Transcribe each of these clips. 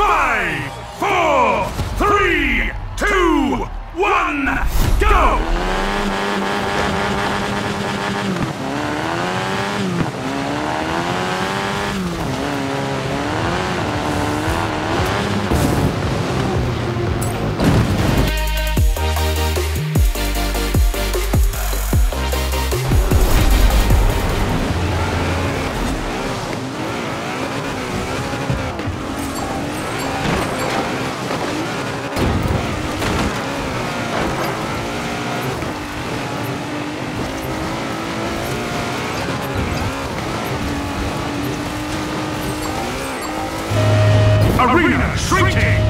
Five, Arena shrinking!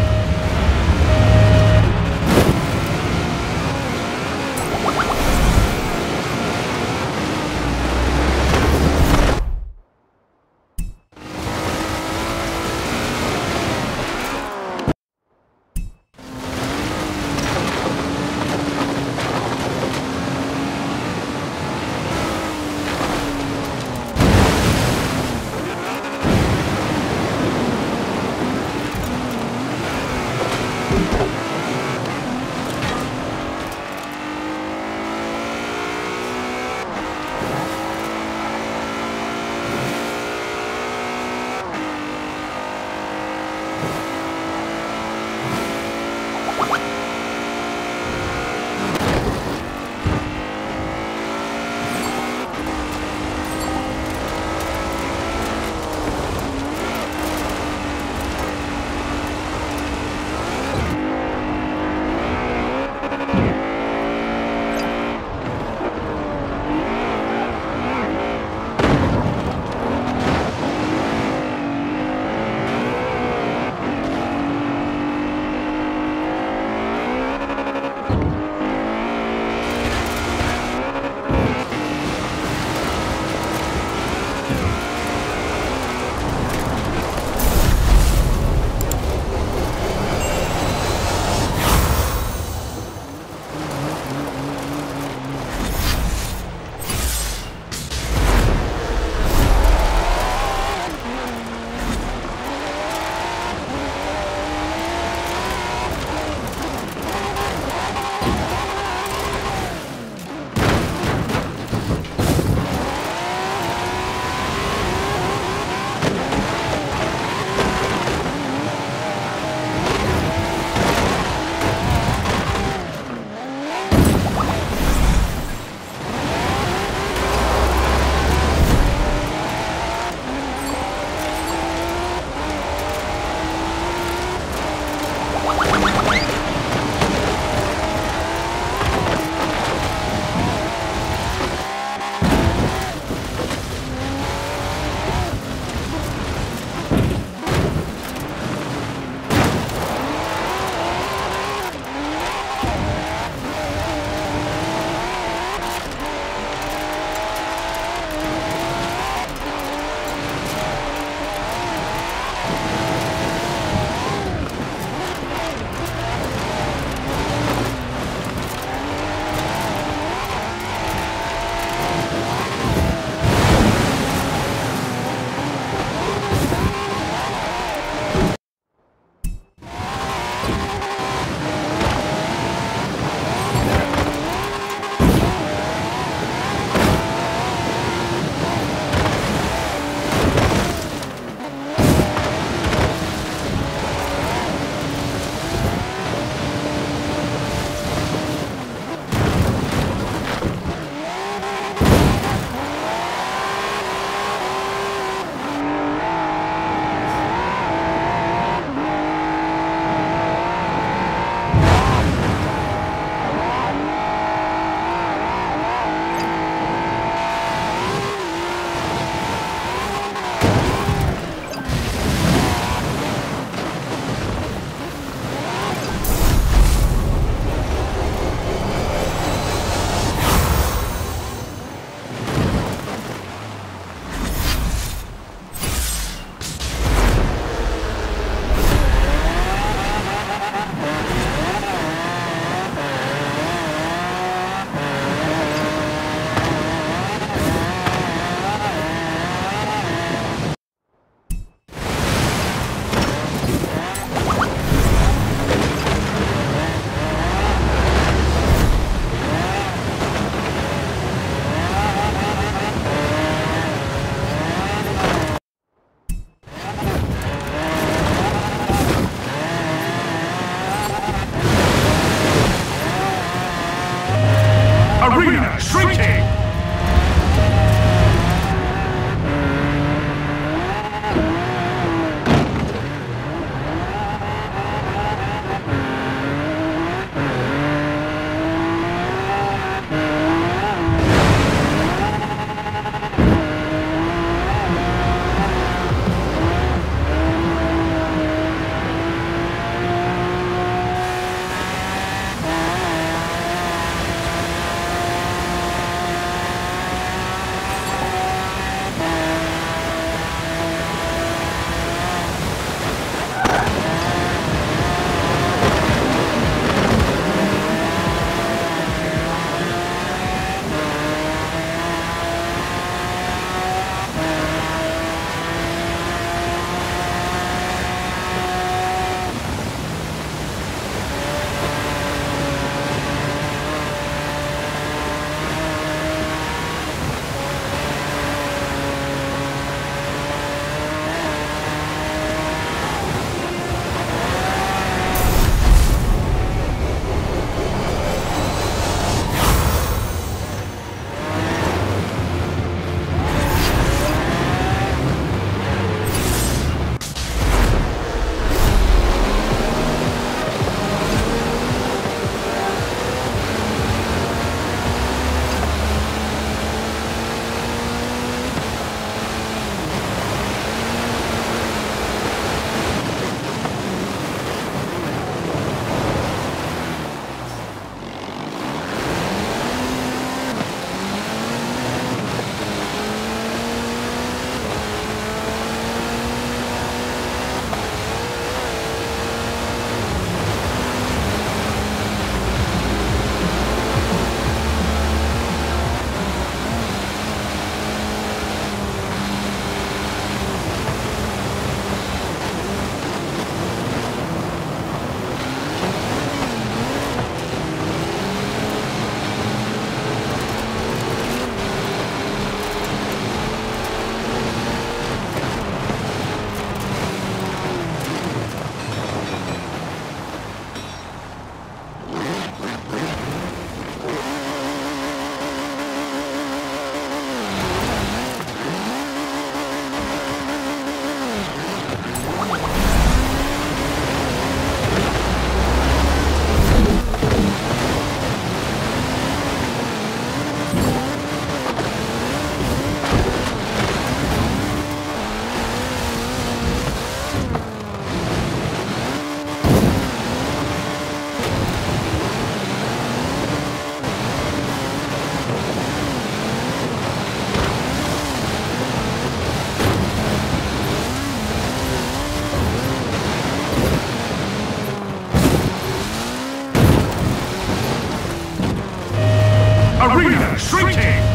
Arena shrinking! Arena shrinking!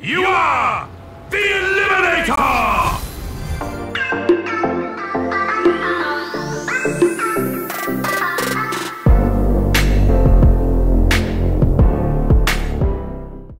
You are the Eliminator!